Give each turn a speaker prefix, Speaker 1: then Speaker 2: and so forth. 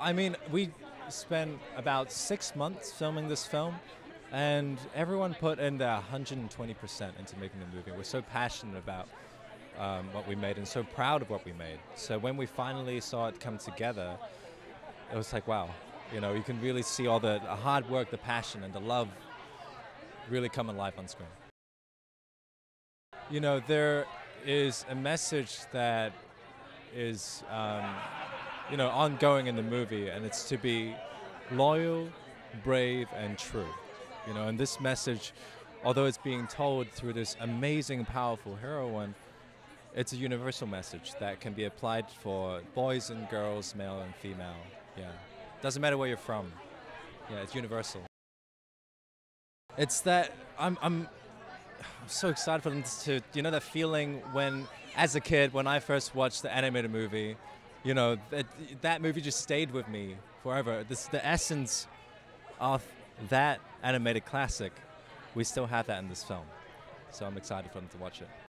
Speaker 1: I mean, we spent about six months filming this film, and everyone put in their 120% into making the movie. We're so passionate about um, what we made and so proud of what we made. So when we finally saw it come together, it was like, wow, you know, you can really see all the, hard work, the passion, and the love really come alive on screen. You know, there is a message that is, um, you know, ongoing in the movie, and it's to be loyal, brave, and true. You know, and this message, although it's being told through this amazing, powerful heroine, it's a universal message that can be applied for boys and girls, male and female. Yeah, doesn't matter where you're from. Yeah, it's universal. It's that I'm I'm I'm so excited for them to you know that feeling when as a kid when I first watched the animated movie, you know that that movie just stayed with me forever. This the essence of that animated classic. We still have that in this film, so I'm excited for them to watch it.